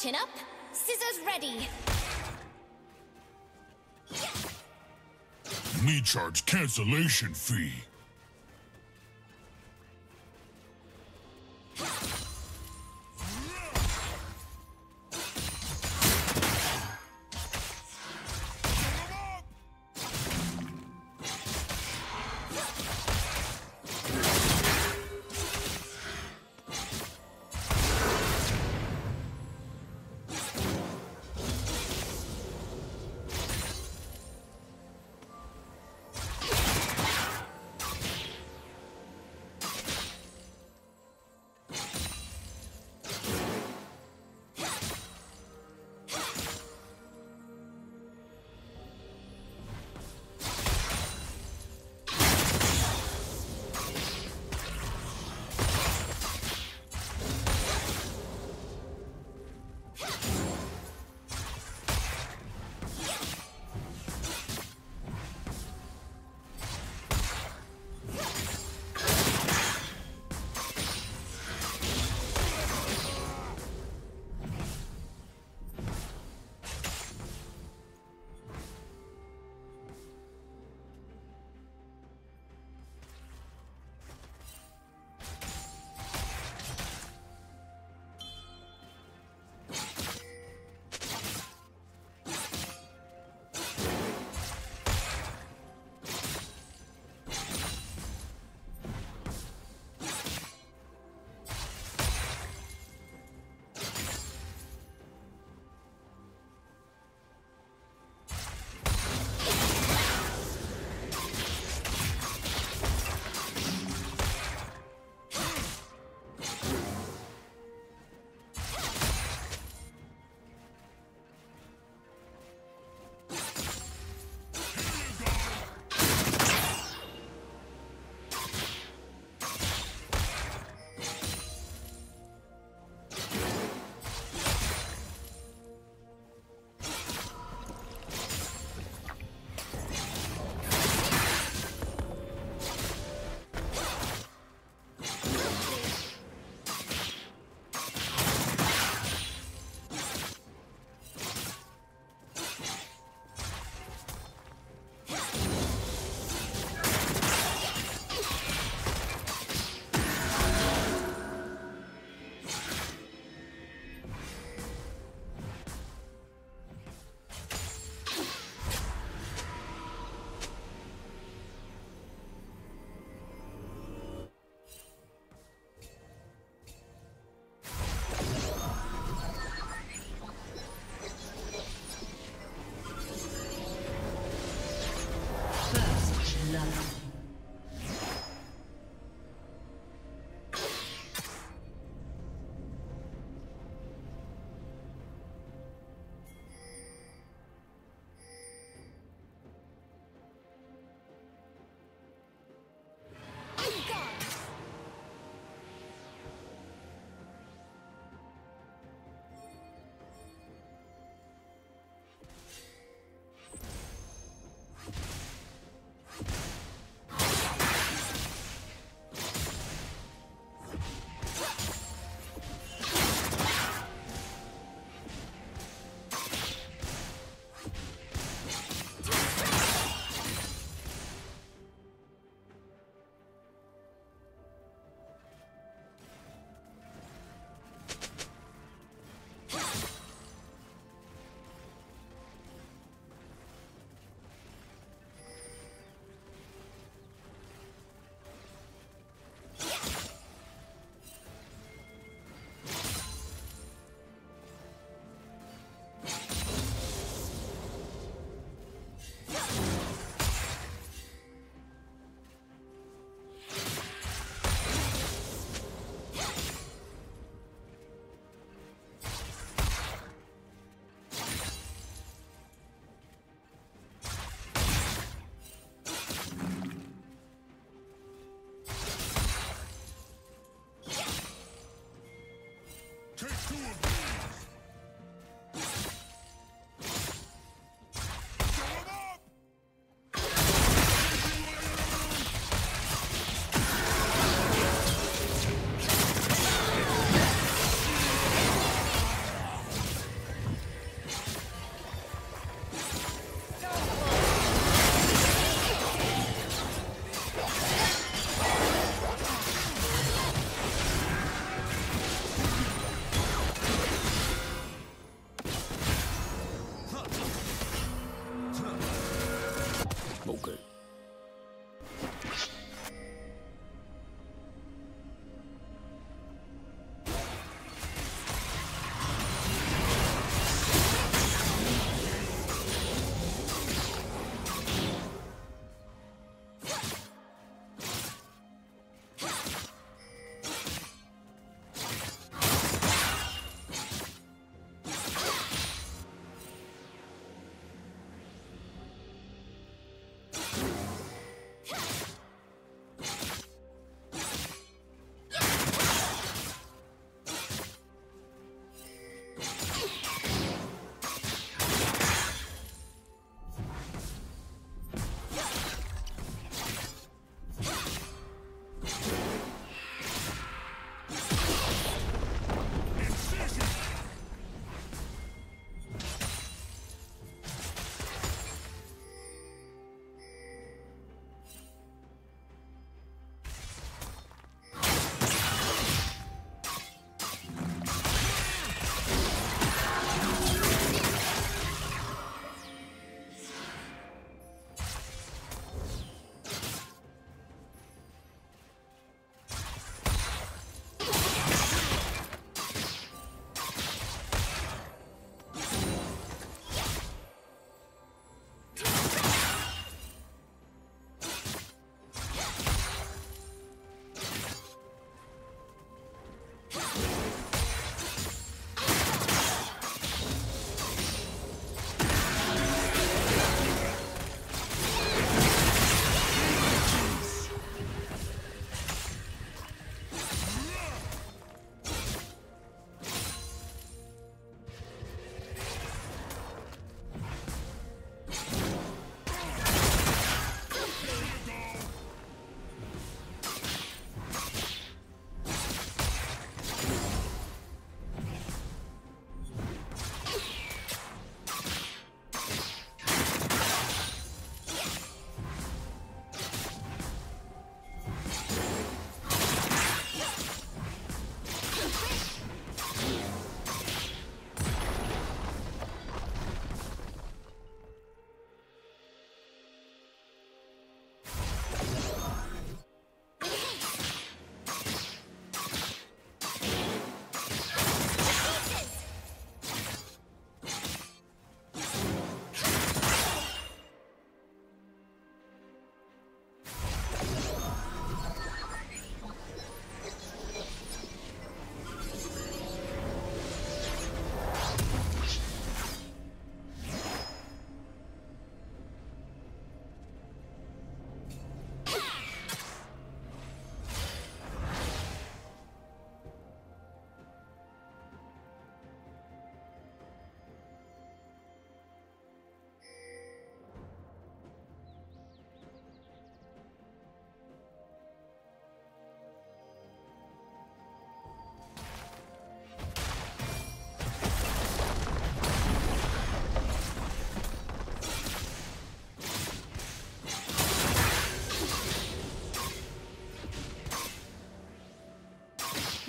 Chin up, scissors ready. Me charge cancellation fee.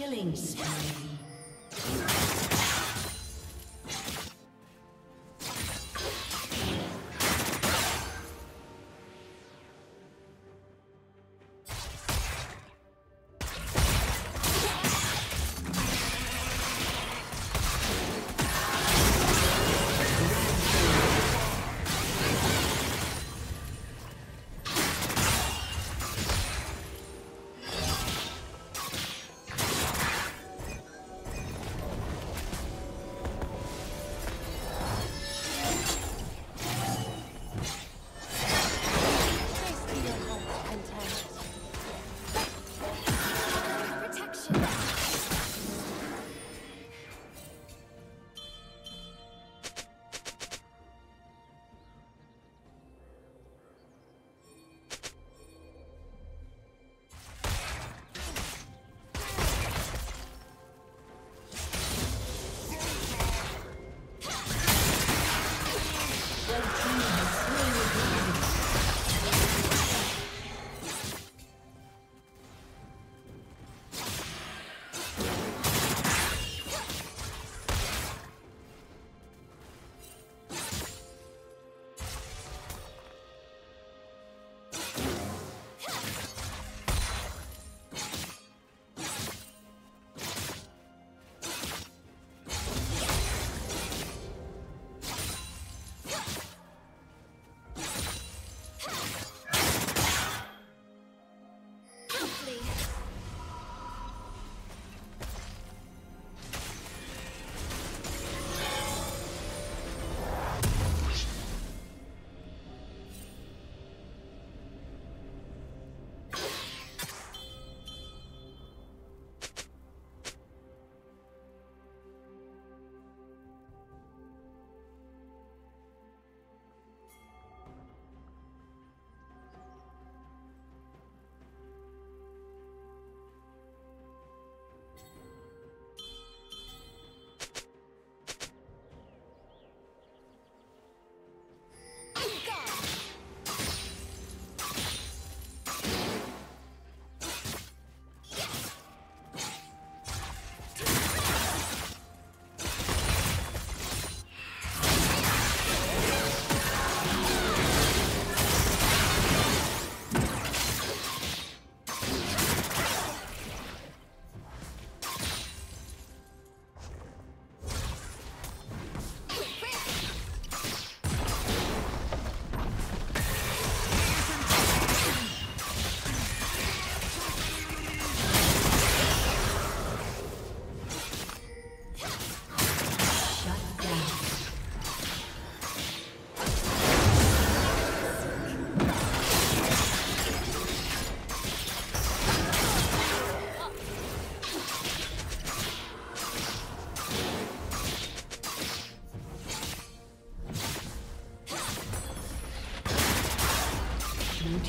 Killing spree.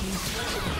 Team's turret